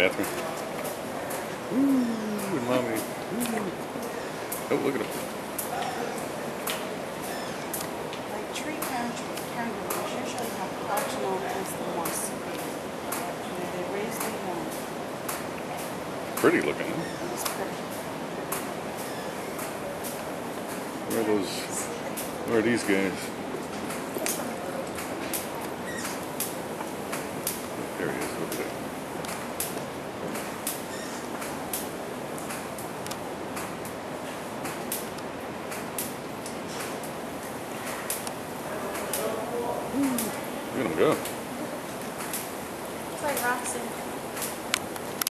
Catherine. Ooh, and mommy. Ooh. Oh, look at him. Like tree can- usually have parts known as the moss. They raise their young. Pretty looking, huh? It's pretty. Where are those? Where are these guys? Look at go. It's like rocks and